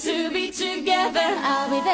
to be together. I'll be there.